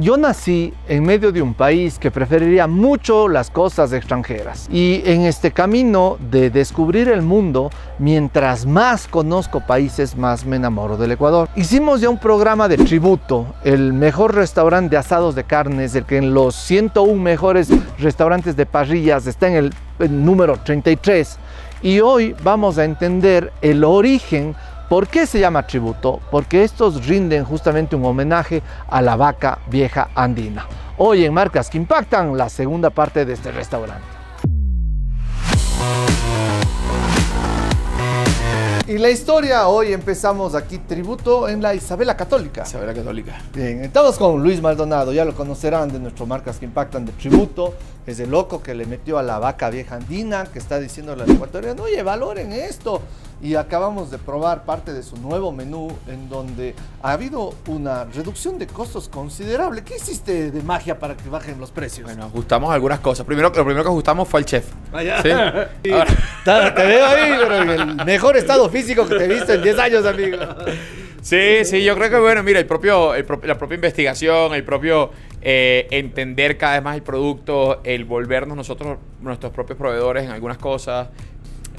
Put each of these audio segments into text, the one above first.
Yo nací en medio de un país que preferiría mucho las cosas extranjeras y en este camino de descubrir el mundo, mientras más conozco países, más me enamoro del Ecuador. Hicimos ya un programa de tributo, el mejor restaurante de asados de carnes, el que en los 101 mejores restaurantes de parrillas está en el, el número 33 y hoy vamos a entender el origen ¿Por qué se llama tributo? Porque estos rinden justamente un homenaje a la vaca vieja andina. Hoy en Marcas que Impactan, la segunda parte de este restaurante. Y la historia, hoy empezamos aquí tributo en la Isabela Católica. Isabela Católica. Bien, estamos con Luis Maldonado, ya lo conocerán de nuestro Marcas que Impactan de tributo. Es el loco que le metió a la vaca vieja andina, que está diciendo a la ecuatoriana, oye, valoren esto y acabamos de probar parte de su nuevo menú en donde ha habido una reducción de costos considerable. ¿Qué hiciste de magia para que bajen los precios? Bueno, ajustamos algunas cosas. Primero, lo primero que ajustamos fue el chef. Vaya. ¿Sí? Ahora. Te veo ahí, pero en el mejor estado físico que te he visto en 10 años, amigo. Sí, sí, yo creo que, bueno, mira, el propio, el la propia investigación, el propio eh, entender cada vez más el producto, el volvernos nosotros nuestros propios proveedores en algunas cosas,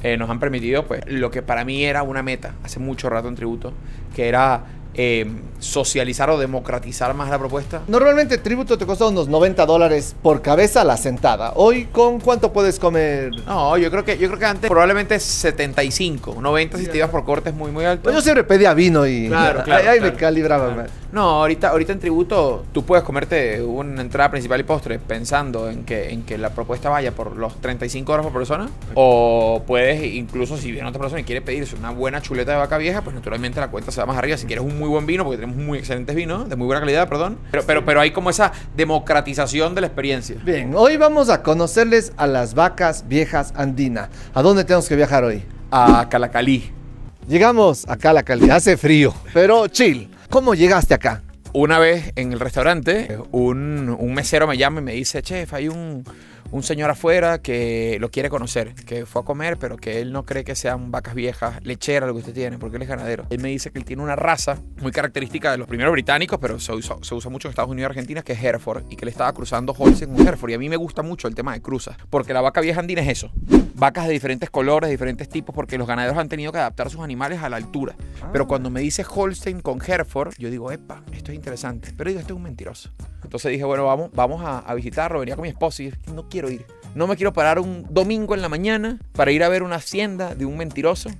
eh, nos han permitido, pues, lo que para mí era una meta hace mucho rato en tributo, que era eh, socializar o democratizar más la propuesta? Normalmente tributo te cuesta unos 90 dólares por cabeza la sentada. Hoy, ¿con cuánto puedes comer? No, yo creo que, yo creo que antes probablemente 75, 90 si te ibas por cortes muy, muy alto. Pues yo siempre pedía vino y claro, claro, ahí, me calibraba. No, ahorita, ahorita en tributo tú puedes comerte una entrada principal y postre pensando en que, en que la propuesta vaya por los 35 dólares por persona. O puedes, incluso si viene otra persona y quiere pedirse una buena chuleta de vaca vieja, pues naturalmente la cuenta se va más arriba. Si quieres un muy buen vino, porque tenemos muy excelentes vinos, de muy buena calidad, perdón. Pero, pero, pero hay como esa democratización de la experiencia. Bien, hoy vamos a conocerles a las vacas viejas andina. ¿A dónde tenemos que viajar hoy? A Calacalí. Llegamos a Calacalí, hace frío, pero chill. ¿Cómo llegaste acá? Una vez en el restaurante, un, un mesero me llama y me dice, chef, hay un, un señor afuera que lo quiere conocer, que fue a comer, pero que él no cree que sean vacas viejas, lecheras lo que usted tiene, porque él es ganadero. Él me dice que él tiene una raza muy característica de los primeros británicos, pero se usa, se usa mucho en Estados Unidos y Argentina, que es Hereford, y que le estaba cruzando Holstein con Hereford. Y a mí me gusta mucho el tema de cruzas, porque la vaca vieja andina es eso. Vacas de diferentes colores, de diferentes tipos, porque los ganaderos han tenido que adaptar sus animales a la altura. Pero cuando me dice Holstein con Hereford, yo digo, epa, esto es interesante. Pero digo, esto es un mentiroso. Entonces dije, bueno, vamos, vamos a, a visitarlo. Venía con mi esposa y no quiero ir. No me quiero parar un domingo en la mañana para ir a ver una hacienda de un mentiroso.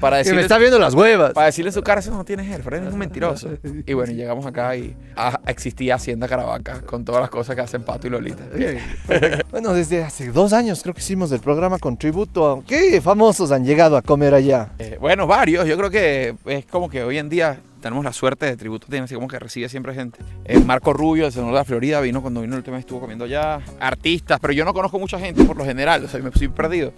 Para decirle, que me está viendo las huevas. Para decirle su cara, eso no tiene jefe, es un mentiroso. Y bueno, llegamos acá y existía Hacienda Caravaca con todas las cosas que hacen Pato y Lolita. bueno, desde hace dos años creo que hicimos el programa con tributo. ¿Qué famosos han llegado a comer allá? Eh, bueno, varios. Yo creo que es como que hoy en día tenemos la suerte de tributo, tiene así como que recibe siempre gente. Eh, Marco Rubio, el senador de la Florida, vino cuando vino el vez, estuvo comiendo allá. Artistas, pero yo no conozco mucha gente por lo general, o sea, me estoy perdido.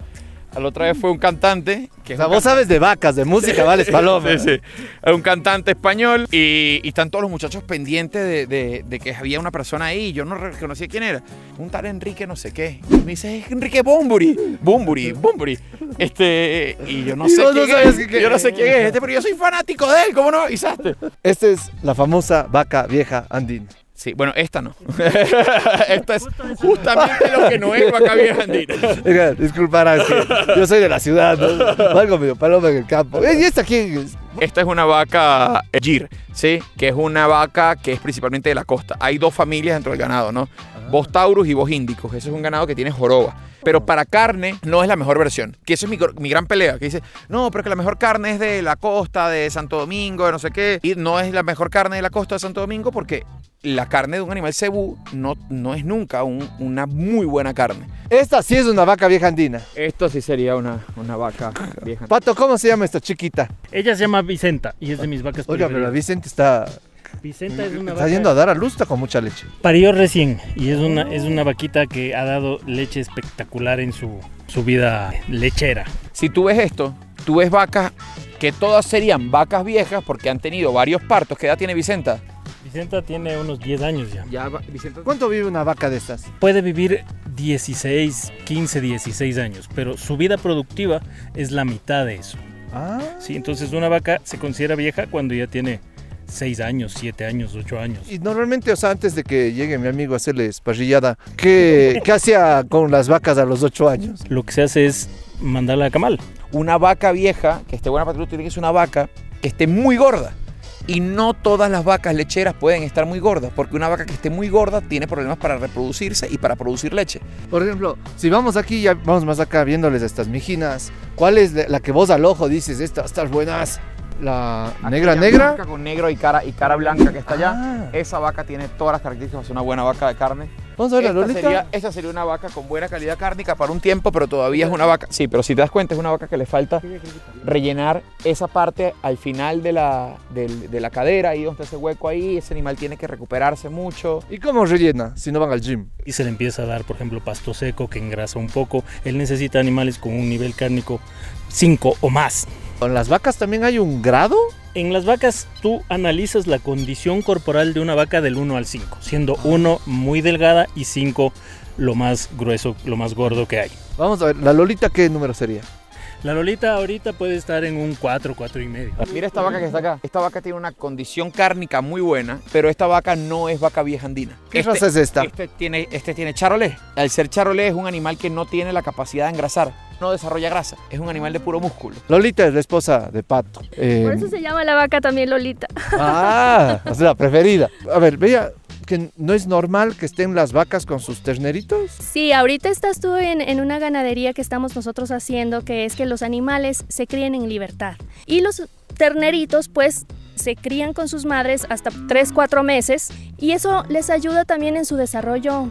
La otra vez fue un cantante. Que o sea, vos sabes de vacas, de música, vale, paloma. Sí, sí. Un cantante español y, están todos los muchachos pendientes de, que había una persona ahí. Yo no reconocía quién era. Un tal Enrique no sé qué. Y me dice, es Enrique Bumburi. Bumburi, Bumburi. Este, y yo no sé quién es. yo no sé quién es este, pero yo soy fanático de él. ¿Cómo no avisaste? Esta es la famosa vaca vieja andina. Sí, bueno, esta no. esta es justamente lo que no es vaca vieja andina. Disculparán, yo soy de la ciudad, ¿no? Algo medio paloma en el campo. ¿Y esta quién es? Esta es una vaca gir, ¿sí? Que es una vaca que es principalmente de la costa. Hay dos familias dentro del ganado, ¿no? Vos taurus y vos índicos. Ese es un ganado que tiene joroba. Pero para carne no es la mejor versión. Que eso es mi, mi, gran pelea. Que dice, no, pero que la mejor carne es de la costa, de Santo Domingo, de no sé qué. Y no es la mejor carne de la costa de Santo Domingo porque la carne de un animal cebú no, no es nunca una muy buena carne. Esta sí es una vaca vieja andina. Esto sí sería una, una vaca vieja andina. Pato, ¿cómo se llama esta chiquita? Ella se llama Vicenta y es de mis vacas Oiga, pero la Vicenta está... Vicenta es una Está yendo a dar a luz con mucha leche. Parió recién y es una, es una vaquita que ha dado leche espectacular en su, su vida lechera. Si tú ves esto, tú ves vacas que todas serían vacas viejas porque han tenido varios partos. ¿Qué edad tiene Vicenta? Vicenta tiene unos 10 años ya. ¿Cuánto vive una vaca de estas? Puede vivir 16, 15, 16 años, pero su vida productiva es la mitad de eso. Ah. Sí, entonces una vaca se considera vieja cuando ya tiene 6 años, 7 años, 8 años. Y normalmente, o sea, antes de que llegue mi amigo a hacerles parrillada, ¿qué, qué hacía con las vacas a los 8 años? Lo que se hace es mandarla a camal. Una vaca vieja que esté buena para tiene que ser una vaca que esté muy gorda. Y no todas las vacas lecheras pueden estar muy gordas, porque una vaca que esté muy gorda tiene problemas para reproducirse y para producir leche. Por ejemplo, si vamos aquí, ya vamos más acá viéndoles estas mijinas, ¿cuál es la que vos al ojo dices, esta está buenas? La negra negra. Vaca con negro y cara, y cara blanca que está allá. Ah. Esa vaca tiene todas las características de una buena vaca de carne. Vamos a ver la esta, sería, esta sería una vaca con buena calidad cárnica para un tiempo, pero todavía es una vaca. Sí, pero si te das cuenta, es una vaca que le falta rellenar esa parte al final de la, de la cadera, ahí donde está ese hueco ahí. Ese animal tiene que recuperarse mucho. ¿Y cómo rellena si no van al gym? Y se le empieza a dar, por ejemplo, pasto seco que engrasa un poco. Él necesita animales con un nivel cárnico 5 o más. ¿Con las vacas también hay un grado? En las vacas tú analizas la condición corporal de una vaca del 1 al 5, siendo 1 muy delgada y 5 lo más grueso, lo más gordo que hay. Vamos a ver, ¿la Lolita qué número sería? La Lolita ahorita puede estar en un 4, 4 y medio. Mira esta vaca que está acá. Esta vaca tiene una condición cárnica muy buena, pero esta vaca no es vaca vieja andina. ¿Qué Este- raza es esta? Este tiene, este tiene charolé. Al ser charolé es un animal que no tiene la capacidad de engrasar, no desarrolla grasa. Es un animal de puro músculo. Lolita es la esposa de Pato. Eh, Por eso se llama la vaca también Lolita. Ah, o sea, preferida. A ver, veía que no es normal que estén las vacas con sus terneritos. Sí, ahorita estás tú en, en una ganadería que estamos nosotros haciendo, que es que los animales se críen en libertad. Y los terneritos, pues, se crían con sus madres hasta 3, 4 meses y eso les ayuda también en su desarrollo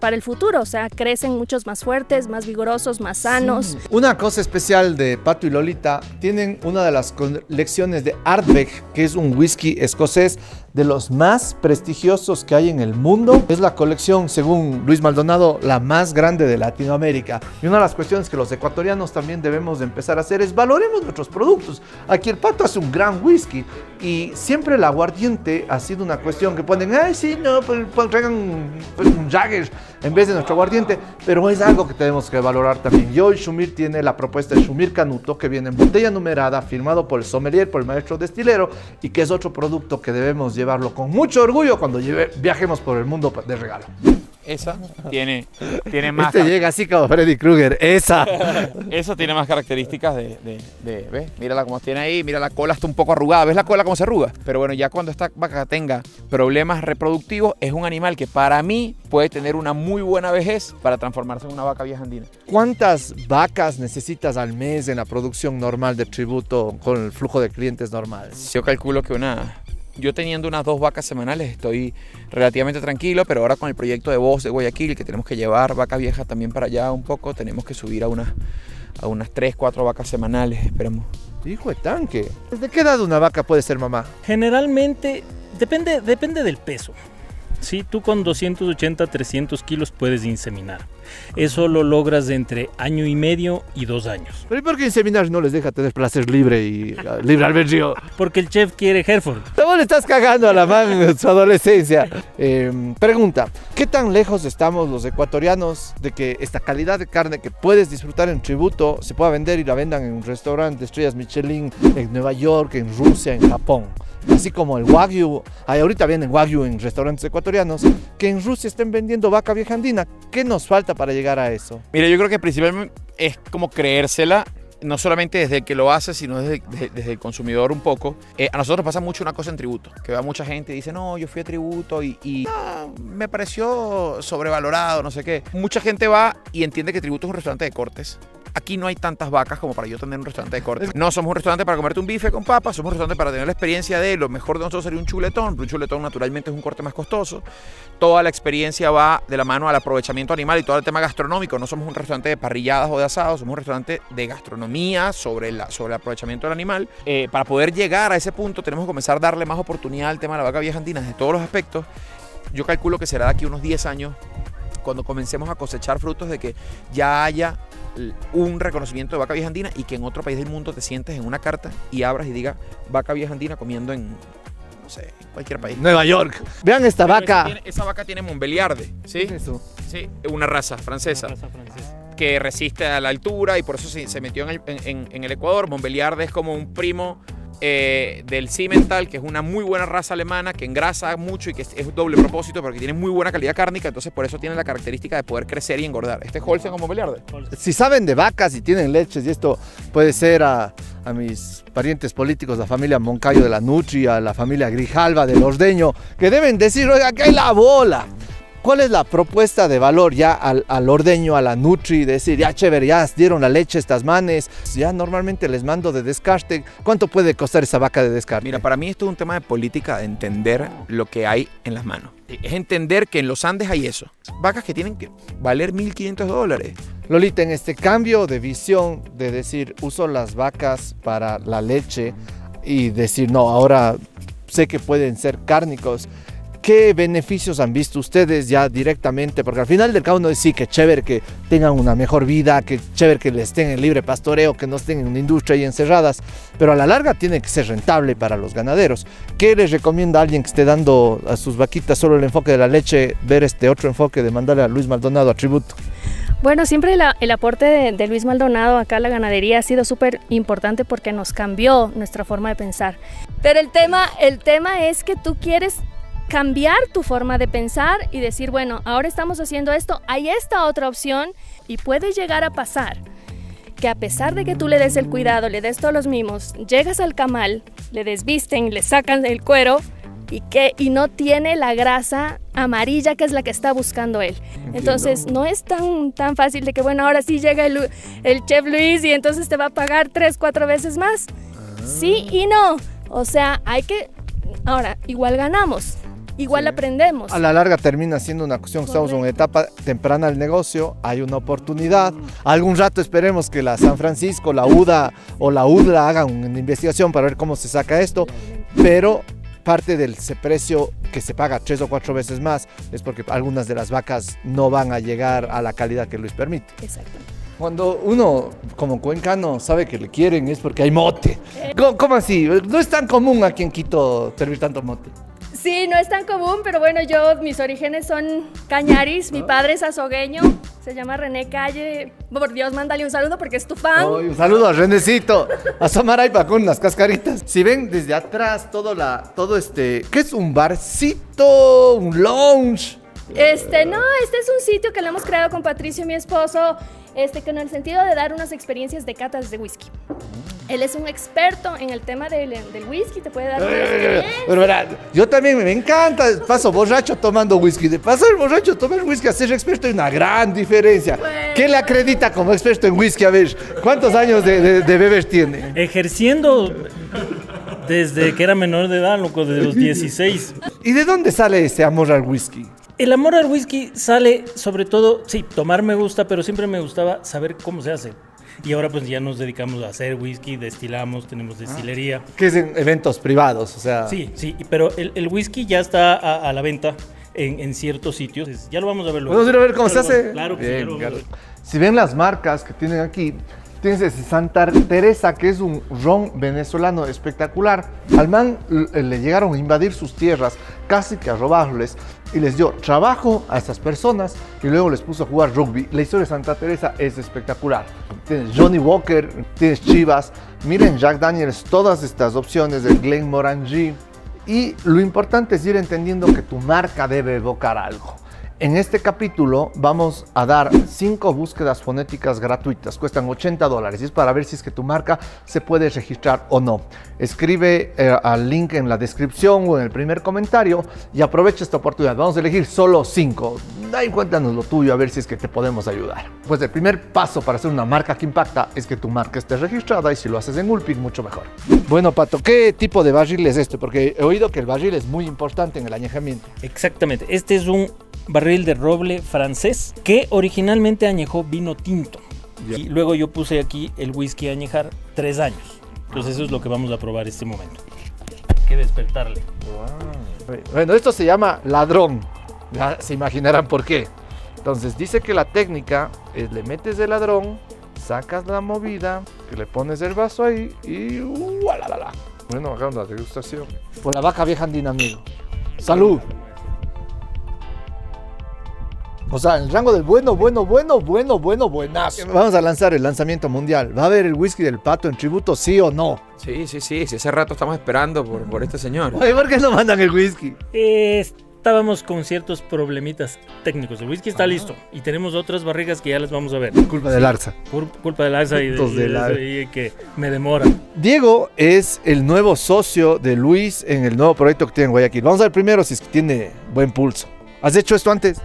para el futuro. O sea, crecen muchos más fuertes, más vigorosos, más sanos. Una cosa especial de Pato y Lolita, tienen una de las colecciones de Ardbeg, que es un whisky escocés de los más prestigiosos que hay en el mundo. Es la colección, según Luis Maldonado, la más grande de Latinoamérica. Y una de las cuestiones que los ecuatorianos también debemos de empezar a hacer es valoremos nuestros productos. Aquí el Pato hace un gran whisky y siempre el aguardiente ha sido una cuestión que ponen, ay, sí, no, pues, pues, traigan pues, un Jagger en vez de nuestro aguardiente, pero es algo que tenemos que valorar también. Y hoy Shumir tiene la propuesta de Shumir Canuto, que viene en botella numerada, firmado por el sommelier, por el maestro destilero, y que es otro producto que debemos llevarlo con mucho orgullo cuando viajemos por el mundo de regalo. Esa tiene, tiene más. Este llega así como Freddy Krueger, esa. Esa tiene más características de, de, de- ¿ves? Mírala cómo tiene ahí, mira la cola está un poco arrugada, ¿ves la cola cómo se arruga? Pero bueno, ya cuando esta vaca tenga problemas reproductivos, es un animal que para mí puede tener una muy buena vejez para transformarse en una vaca vieja andina. ¿Cuántas vacas necesitas al mes en la producción normal de tributo con el flujo de clientes normal? Yo calculo que una... Yo teniendo unas dos vacas semanales estoy relativamente tranquilo, pero ahora con el proyecto de voz de Guayaquil, que tenemos que llevar vacas viejas también para allá un poco, tenemos que subir a unas, a unas tres, cuatro vacas semanales, esperemos. Hijo de tanque. ¿Desde qué edad una vaca puede ser mamá? Generalmente depende, depende del peso. Sí, tú con 280, 300 kilos puedes inseminar. Eso lo logras de entre año y medio y dos años. ¿Pero y por qué inseminar no les deja tener placer libre y uh, libre albedrío? Porque el chef quiere Hereford. ¿Cómo le estás cagando a la man en su adolescencia? Eh, pregunta, ¿qué tan lejos estamos los ecuatorianos de que esta calidad de carne que puedes disfrutar en tributo se pueda vender y la vendan en un restaurante de estrellas Michelin en Nueva York, en Rusia, en Japón? Así como el Wagyu, hay ahorita vienen Wagyu en restaurantes ecuatorianos, que en Rusia estén vendiendo vaca vieja andina. ¿Qué nos falta para llegar a eso? Mira, yo creo que principalmente es como creérsela, no solamente desde el que lo hace, sino desde, desde- el consumidor un poco. Eh, a nosotros pasa mucho una cosa en tributo, que va mucha gente y dice, no, yo fui a tributo y, y, ah, me pareció sobrevalorado, no sé qué. Mucha gente va y entiende que tributo es un restaurante de cortes. Aquí no hay tantas vacas como para yo tener un restaurante de cortes. No somos un restaurante para comerte un bife con papas, somos un restaurante para tener la experiencia de lo mejor de nosotros sería un chuletón, un chuletón naturalmente es un corte más costoso toda la experiencia va de la mano al aprovechamiento animal y todo el tema gastronómico. No somos un restaurante de parrilladas o de asados, somos un restaurante de gastronomía sobre, la, sobre el aprovechamiento del animal. Eh, para poder llegar a ese punto tenemos que comenzar a darle más oportunidad al tema de la vaca vieja andina desde todos los aspectos. Yo calculo que será de aquí unos 10 años cuando comencemos a cosechar frutos de que ya haya un reconocimiento de vaca vieja andina y que en otro país del mundo te sientes en una carta y abras y diga vaca vieja andina comiendo en, no sé, en cualquier país. Nueva York. Vean esta Pero esa vaca. tiene- esa vaca tiene Montbéliarde, ¿sí? Eso. Sí, una raza francesa Raza francesa. que resiste a la altura y por eso se, se metió en el, en- en- el Ecuador. Montbéliarde es como un primo eh, del Simmental, que es una muy buena raza alemana, que engrasa mucho y que es, es doble propósito, porque tiene muy buena calidad cárnica, entonces por eso tiene la característica de poder crecer y engordar. Este es Holstein como Montbéliarde. Si saben de vacas y tienen leches, y esto puede ser a, a mis parientes políticos, la familia Moncayo de la Nutri, a la familia Grijalva del Ordeño, que deben decir, oiga, que hay la bola. ¿Cuál es la propuesta de valor ya al, al ordeño, a la Nutri? Decir, ya chévere, ya dieron la leche estas manes, ya normalmente les mando de descarte. ¿Cuánto puede costar esa vaca de descarte? Mira, para mí esto es un tema de política, de entender lo que hay en las manos. Es entender que en los Andes hay eso. Vacas que tienen que valer 1.500 dólares. Lolita, en este cambio de visión de decir, uso las vacas para la leche y decir, no, ahora sé que pueden ser cárnicos. ¿Qué beneficios han visto ustedes ya directamente? Porque al final del cabo uno dice, sí, que chévere que tengan una mejor vida, que chévere que les estén en libre pastoreo, que no estén en una industria y encerradas, pero a la larga tiene que ser rentable para los ganaderos. ¿Qué les recomienda a alguien que esté dando a sus vaquitas solo el enfoque de la leche, ver este otro enfoque de mandarle a Luis Maldonado a tributo? Bueno, siempre la- el aporte de, de Luis Maldonado acá a la ganadería ha sido súper importante porque nos cambió nuestra forma de pensar. Pero el tema, el tema es que tú quieres cambiar tu forma de pensar y decir, bueno, ahora estamos haciendo esto, hay esta otra opción y puede llegar a pasar que a pesar de que tú le des el cuidado, le des todos los mimos, llegas al camal, le desvisten, le sacan el cuero y que y no tiene la grasa amarilla que es la que está buscando él. Entonces no es tan, tan fácil de que bueno, ahora sí llega el, el chef Luis y entonces te va a pagar tres, cuatro veces más. Sí y no. O sea, hay que... Ahora, igual ganamos, igual Sí. aprendemos. A la larga termina siendo una cuestión que estamos en una etapa temprana del negocio, hay una oportunidad. Algún rato esperemos que la San Francisco, la UDA o la UDLA hagan una investigación para ver cómo se saca esto, pero parte del precio que se paga tres o cuatro veces más es porque algunas de las vacas no van a llegar a la calidad que Luis permite. Exacto. Cuando uno como cuencano sabe que le quieren es porque hay mote. ¿Cómo, cómo así? No es tan común aquí en Quito servir tanto mote. Sí, no es tan común, pero bueno, yo, mis orígenes son cañaris, mi padre es azogueño, se llama René Calle. Por Dios, mándale un saludo porque es tu fan. Ay, un saludo a Renecito, a Samaraipa con unas cascaritas. Si ven desde atrás todo la, todo este, ¿qué es un barcito, un lounge? Este, no, este es un sitio que lo hemos creado con Patricio, mi esposo, este, con el sentido de dar unas experiencias de catas de whisky. Él es un experto en el tema del, del whisky, te puede dar experiencia. Pero verá, yo también me encanta, paso borracho tomando whisky. De pasar borracho tomar whisky a ser experto hay una gran diferencia. Bueno. ¿Qué le acredita como experto en whisky? A ver, ¿cuántos años de, de, de beber tiene? Ejerciendo desde que era menor de edad, loco, desde los 16. ¿Y de dónde sale ese amor al whisky? El amor al whisky sale sobre todo, sí, tomar me gusta, pero siempre me gustaba saber cómo se hace. Y ahora pues ya nos dedicamos a hacer whisky, destilamos, tenemos destilería. Que es en eventos privados, o sea. Sí, sí, pero el, el whisky ya está a, a la venta en, en ciertos sitios. Ya lo vamos a ver luego. ¿Podemos ir a ver cómo se lo vamos- hace? Claro que sí, Bien, ya lo vamos a claro. ver. Si ven las marcas que tienen aquí, tienes ese Santa Teresa, que es un ron venezolano espectacular. Al man le llegaron a invadir sus tierras, casi que a robarles, y les dio trabajo a estas personas y luego les puso a jugar rugby. La historia de Santa Teresa es espectacular. Tienes Johnny Walker, tienes Chivas, miren Jack Daniels, todas estas opciones de Glen Morangi. Y lo importante es ir entendiendo que tu marca debe evocar algo. En este capítulo vamos a dar cinco búsquedas fonéticas gratuitas, cuestan 80 dólares y es para ver si es que tu marca se puede registrar o no. Escribe eh, al link en la descripción o en el primer comentario y aprovecha esta oportunidad. Vamos a elegir solo cinco. Da y cuéntanos lo tuyo a ver si es que te podemos ayudar. Pues el primer paso para hacer una marca que impacta es que tu marca esté registrada y si lo haces en Ulpic mucho mejor. Bueno, Pato, ¿qué tipo de barril es este? Porque he oído que el barril es muy importante en el añejamiento. Exactamente. Este es un barril de roble francés que originalmente añejó vino tinto. Ya. Y luego yo puse aquí el whisky a añejar tres años. Entonces eso es lo que vamos a probar este momento. Hay que despertarle. Bueno, esto se llama ladrón. Ya se imaginarán por qué. Entonces dice que la técnica es le metes el ladrón, sacas la movida, que le pones el vaso ahí y ¡ualalala! Bueno, hagamos la degustación. Por la vaca vieja andina, amigo. ¡Salud! O sea, el rango del bueno, bueno, bueno, bueno, bueno, buenazo. Vamos a lanzar el lanzamiento mundial. ¿Va a haber el whisky del pato en tributo, sí o no? Sí, sí, sí, sí. Hace rato estamos esperando por, por este señor. Oye, ¿por qué no mandan el whisky? estábamos con ciertos problemitas técnicos. El whisky está listo y tenemos otras barrigas que ya las vamos a ver. Culpa del Arza. Cul- culpa del Arza y de, y de- del Arza. y que me demora. Diego es el nuevo socio de Luis en el nuevo proyecto que tiene en Guayaquil. Vamos a ver primero si es que tiene buen pulso. ¿Has hecho esto antes?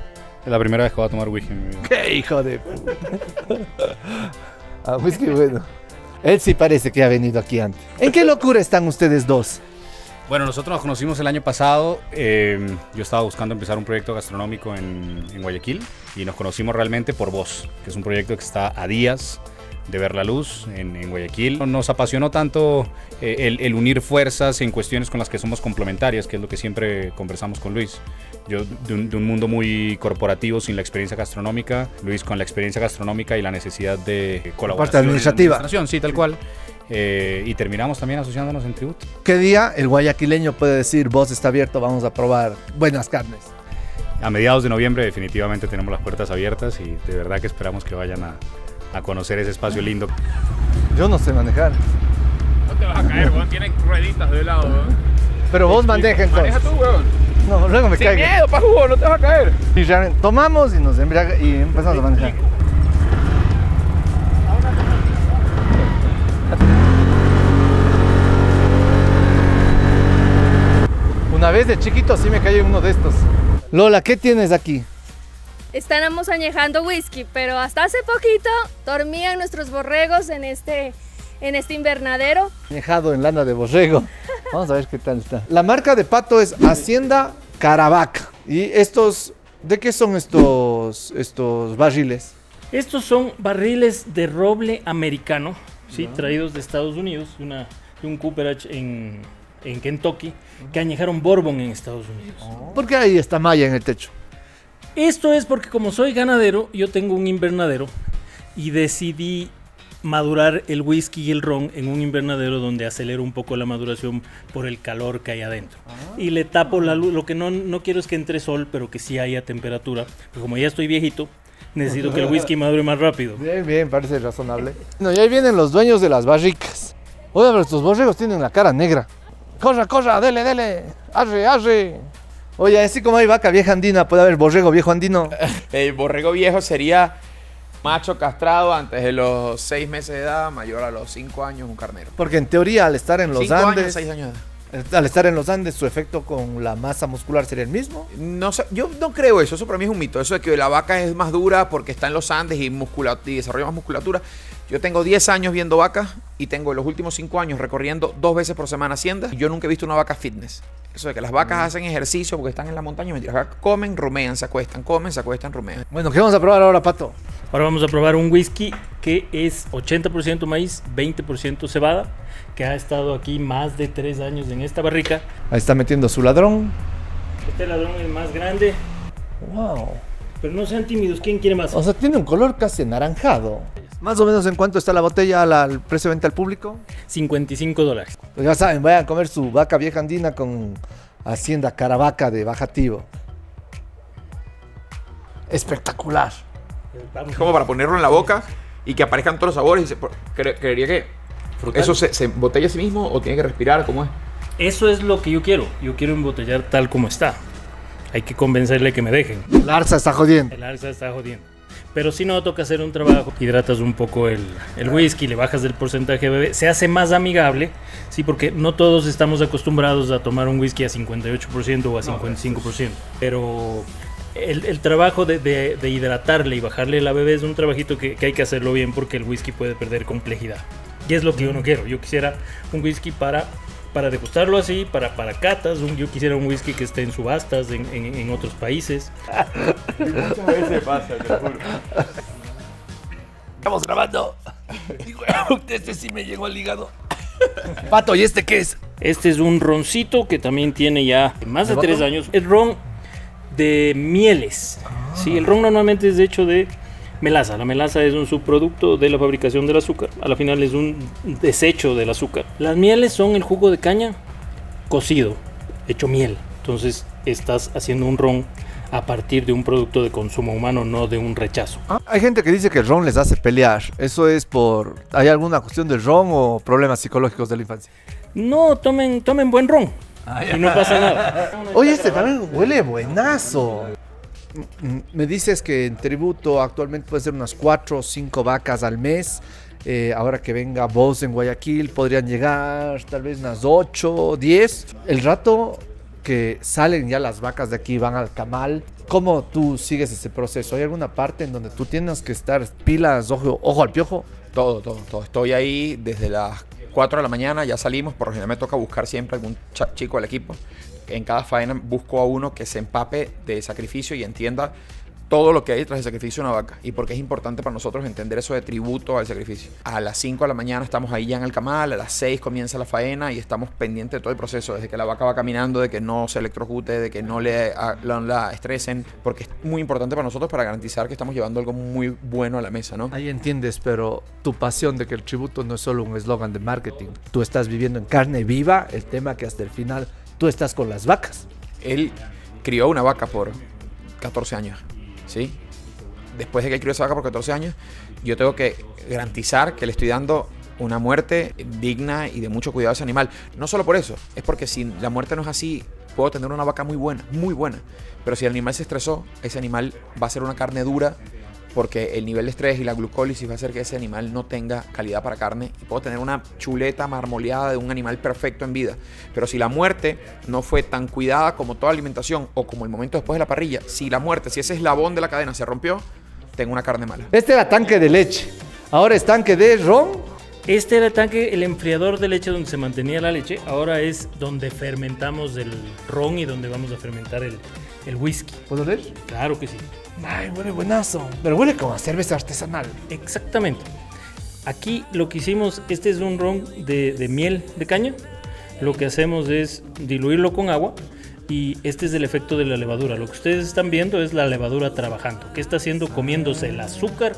Es la primera vez que voy a tomar whisky en mi vida. ¡Qué hijo de... ah, whisky bueno. Él sí parece que ha venido aquí antes. ¿En qué locura están ustedes dos? Bueno, nosotros nos conocimos el año pasado. eh, yo estaba buscando empezar un proyecto gastronómico en, en Guayaquil y nos conocimos realmente por vos, que es un proyecto que está a días de ver la luz en, en Guayaquil. Nos apasionó tanto eh, el, el unir fuerzas en cuestiones con las que somos complementarias, que es lo que siempre conversamos con Luis. Yo de un, de un mundo muy corporativo sin la experiencia gastronómica, Luis con la experiencia gastronómica y la necesidad de colaboración. de administrativa. administración, Sí, tal cual. Eh, y terminamos también asociándonos en tributo. ¿Qué día el guayaquileño puede decir, vos está abierto, vamos a probar buenas carnes? A mediados de noviembre definitivamente tenemos las puertas abiertas y de verdad que esperamos que vayan a, a conocer ese espacio lindo. Yo no sé manejar. No te vas a caer, weón. Tiene rueditas de lado, weón. Pero vos maneja entonces. Maneja tú, weón. No, luego me Sin caigo. miedo, pa' jugo, no te vas a caer. Y ya tomamos y nos embriaga y empezamos a manejar. Una vez de chiquito sí me cayó uno de estos. Lola, ¿qué tienes aquí? Estamos añejando whisky, pero hasta hace poquito dormían nuestros borregos en este, en este invernadero. Dejado en lana de borrego. Vamos a ver qué tal está. La marca de pato es Hacienda Caravaca. ¿Y estos, de qué son estos, estos barriles? Estos son barriles de roble americano, ¿sí? traídos de Estados Unidos, de, una, de un cooperage en, en Kentucky, que añejaron bourbon en Estados Unidos. ¿Por qué hay esta malla en el techo? Esto es porque como soy ganadero, yo tengo un invernadero y decidí madurar el whisky y el ron en un invernadero donde acelero un poco la maduración por el calor que hay adentro. Y le tapo la luz, lo que no, no quiero es que entre sol, pero que sí haya temperatura. Como ya estoy viejito, necesito que el whisky madure más rápido. Bien, bien, parece razonable. No, y ahí vienen los dueños de las barricas. Oye, pero estos borregos tienen la cara negra. Corra, corra, dele, dele. Arre, arre. Oye, así como hay vaca vieja andina, puede haber borrego viejo andino. El borrego viejo sería macho castrado antes de los 6 meses de edad, mayor a los 5 años, un carnero. Porque en teoría, al estar en los 5 años, Andes, 6 años de edad. Al estar en los Andes, su efecto con la masa muscular sería el mismo. No sé, yo no creo eso, eso para mí es un mito. Eso de que la vaca es más dura porque está en los Andes y, y desarrolla más musculatura. Yo tengo 10 años viendo vacas y tengo los últimos 5 años recorriendo dos veces por semana haciendas. Y yo nunca he visto una vaca fitness. Eso de que las vacas hacen ejercicio porque están en la montaña. Mentira, las vacas comen, rumean, se acuestan, comen, se acuestan, rumean. Bueno, ¿qué vamos a probar ahora, Pato? Ahora vamos a probar un whisky que es 80% maíz, 20% cebada, que ha estado aquí más de 3 años en esta barrica. Ahí está metiendo su ladrón. Este ladrón es más grande, Wow. pero no sean tímidos, ¿quién quiere más? O sea, tiene un color casi anaranjado. Más o menos en cuánto está la botella al, al precio de venta al público. 55 dólares. Pues ya saben, vayan a comer su vaca vieja andina con Hacienda Caravaca de Bajativo. Espectacular. Es como para ponerlo en la boca y que aparezcan todos los sabores. Y se, creería que eso se, se embotella a sí mismo o tiene que respirar, ¿cómo es? Eso es lo que yo quiero. Yo quiero embotellar tal como está. Hay que convencerle que me dejen. Larza está jodiendo. El arza está jodiendo. Pero si no, toca hacer un trabajo. Hidratas un poco el, el whisky, le bajas del porcentaje de bebé. Se hace más amigable, sí, porque no todos estamos acostumbrados a tomar un whisky a 58% o a 55%. Pero el, el trabajo de, de- de hidratarle y bajarle la bebé es un trabajito que, que hay que hacerlo bien porque el whisky puede perder complejidad. Y es lo que yo no quiero. Yo quisiera un whisky para, para degustarlo así, para, para catas. un- yo quisiera un whisky que esté en subastas en, en- en otros países. Muchas veces pasa, te juro. Estamos grabando. este sí me llegó al hígado. Pato, ¿y este qué es? Este es un roncito que también tiene ya más de ¿De tres años. Es ron de mieles. Sí, el ron normalmente es hecho de melaza. La melaza es un subproducto de la fabricación del azúcar. A la final es un desecho del azúcar. Las mieles son el jugo de caña cocido, hecho miel. Entonces estás haciendo un ron a partir de un producto de consumo humano, no de un rechazo. Ah, hay gente que dice que el ron les hace pelear. ¿Eso es por... ¿Hay alguna cuestión del ron o problemas psicológicos de la infancia? No, tomen, tomen buen ron. y no pasa nada. Oye, este también huele buenazo. Mm, Me dices que en tributo actualmente puede ser unas 4 o 5 vacas al mes. Eh, ahora que venga vos en Guayaquil, podrían llegar tal vez unas 8, 10. El rato que salen ya las vacas de aquí, van al camal. ¿Cómo tú sigues ese proceso? ¿Hay alguna parte en donde tú tienes que estar pilas, ojo, ojo al piojo? Todo, todo, todo. Estoy ahí desde las 4 de la mañana, ya salimos, por lo general me toca buscar siempre algún chico del equipo. En cada faena busco a uno que se empape de sacrificio y entienda todo lo que hay tras el sacrificio de una vaca y porque es importante para nosotros entender eso de tributo al sacrificio. A las 5 de la mañana estamos ahí ya en el camal, a las 6 comienza la faena y estamos pendientes de todo el proceso, desde que la vaca va caminando, de que no se electrocute, de que no le a- la, la estresen, porque es muy importante para nosotros para garantizar que estamos llevando algo muy bueno a la mesa, ¿no? Ahí entiendes, pero tu pasión de que el tributo no es solo un eslogan de marketing. Tú estás viviendo en carne viva el tema que hasta el final tú estás con las vacas. él crió una vaca por 14 años, ¿sí? Después de que él crió esa vaca por 14 años, yo tengo que garantizar que le estoy dando una muerte digna y de mucho cuidado a ese animal. No solo por eso, es porque si la muerte no es así, puedo tener una vaca muy buena, muy buena. Pero si el animal se estresó, ese animal va a ser una carne dura porque el nivel de estrés y la glucólisis va a hacer que ese animal no tenga calidad para carne y puedo tener una chuleta marmoleada de un animal perfecto en vida. Pero si la muerte no fue tan cuidada como toda alimentación o como el momento después de la parrilla, si la muerte, si ese eslabón de la cadena se rompió, tengo una carne mala. Este era tanque de leche. Ahora es tanque de ron. Este era el tanque, el enfriador de leche donde se mantenía la leche. Ahora es donde fermentamos el ron y donde vamos a fermentar el, el whisky. ¿Puedo leer? Claro que sí. Ay, huele buenazo. Pero huele como a cerveza artesanal. Exactamente. Aquí lo que hicimos, este es un ron de, de miel de caña. Lo que hacemos es diluirlo con agua y este es el efecto de la levadura. Lo que ustedes están viendo es la levadura trabajando. ¿Qué está haciendo? Comiéndose el azúcar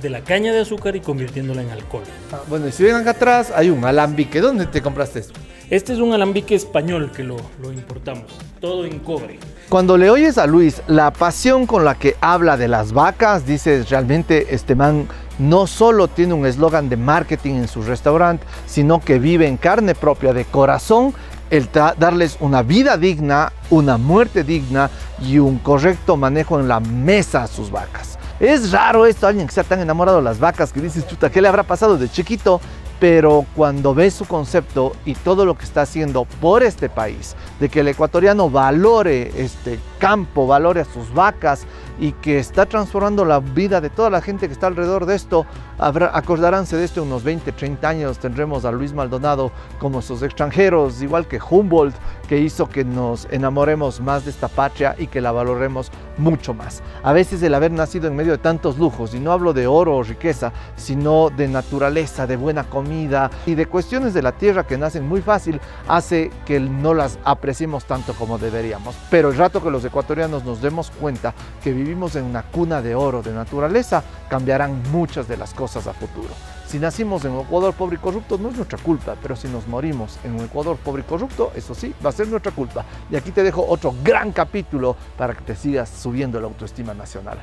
de la caña de azúcar y convirtiéndola en alcohol. Ah, bueno, y si ven acá atrás, hay un alambique. ¿Dónde te compraste esto? Este es un alambique español que lo, importamos. Todo en cobre. Cuando le oyes a Luis la pasión con la que habla de las vacas, dices realmente este man no solo tiene un eslogan de marketing en su restaurante, sino que vive en carne propia, de corazón, el darles una vida digna, una muerte digna y un correcto manejo en la mesa a sus vacas. Es raro esto, alguien que sea tan enamorado de las vacas que dices, chuta, ¿qué le habrá pasado de chiquito? Pero cuando ves su concepto y todo lo que está haciendo por este país, de que el ecuatoriano valore este campo, valore a sus vacas y que está transformando la vida de toda la gente que está alrededor de esto, habrá, acordaránse de esto unos 20, 30 años, tendremos a Luis Maldonado como sus extranjeros, igual que Humboldt, que hizo que nos enamoremos más de esta patria y que la valoremos mucho más. A veces el haber nacido en medio de tantos lujos, y no hablo de oro o riqueza, sino de naturaleza, de buena comida y de cuestiones de la tierra que nacen muy fácil, hace que no las apreciemos tanto como deberíamos. Pero el rato que los ecuatorianos nos demos cuenta que vivimos en una cuna de oro de naturaleza, cambiarán muchas de las cosas a futuro. Si nacimos en un Ecuador pobre y corrupto no es nuestra culpa, pero si nos morimos en un Ecuador pobre y corrupto, eso sí, va a ser nuestra culpa. Y aquí te dejo otro gran capítulo para que te sigas subiendo la autoestima nacional.